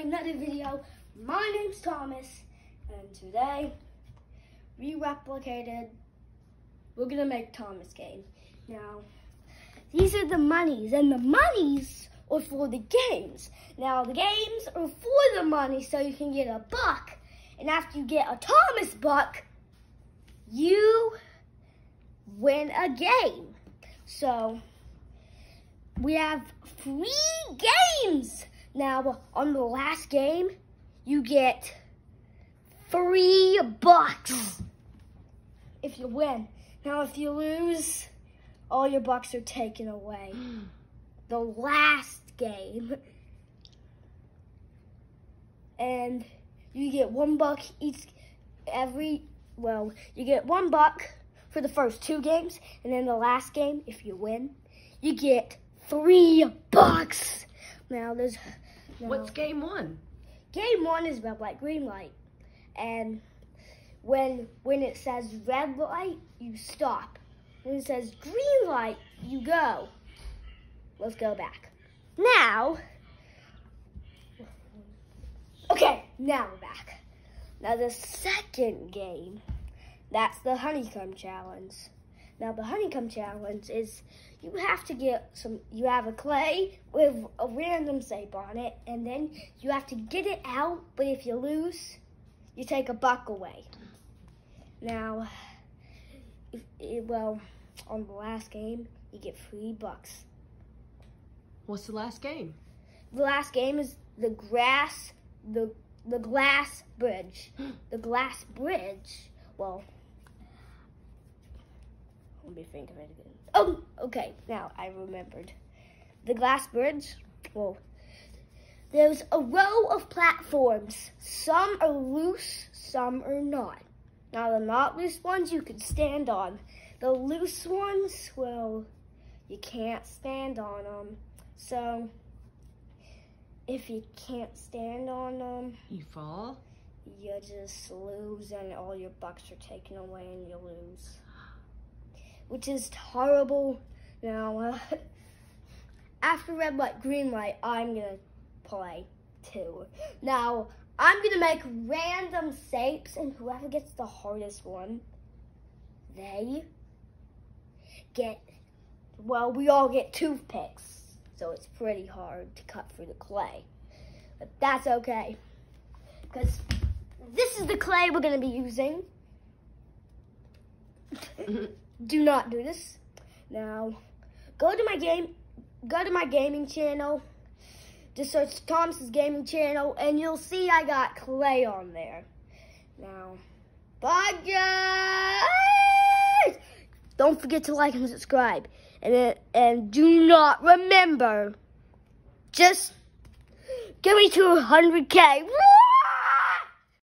another video. My name's Thomas, and today we replicated. We're gonna make Thomas game. Now, these are the monies, and the monies are for the games. Now, the games are for the money, so you can get a buck, and after you get a Thomas buck, you win a game. So, we have three games. Now, on the last game, you get three bucks if you win. Now, if you lose, all your bucks are taken away. The last game. And you get one buck each, every, well, you get one buck for the first two games. And then the last game, if you win, you get three bucks. Now, there's What's game one? Game one is red light, green light. And when when it says red light, you stop. When it says green light, you go. Let's go back. Now, okay, now we're back. Now the second game, that's the honeycomb challenge. Now the honeycomb challenge is you have to get some, you have a clay with a random shape on it, and then you have to get it out, but if you lose, you take a buck away. Now, if, it, well, on the last game, you get three bucks. What's the last game? The last game is the grass, the the glass bridge. the glass bridge. Well, let me think of it again. Oh, okay. Now I remembered. The glass bridge. Well, there's a row of platforms. Some are loose, some are not. Now the not loose ones you can stand on. The loose ones, well, you can't stand on them. So if you can't stand on them, You fall? you just lose and all your bucks are taken away and you lose. Which is horrible. Now, uh, after red light, green light, I'm gonna play too. Now, I'm gonna make random shapes and whoever gets the hardest one, they get, well, we all get toothpicks. So it's pretty hard to cut through the clay. But that's okay. Because this is the clay we're to be using. do not do this. Now, go to my game, go to my gaming channel. Just search Thomas's gaming channel, and you'll see I got clay on there. Now, bye guys! Don't forget to like and subscribe, and uh, and do not remember. Just get me to 100k. Woo!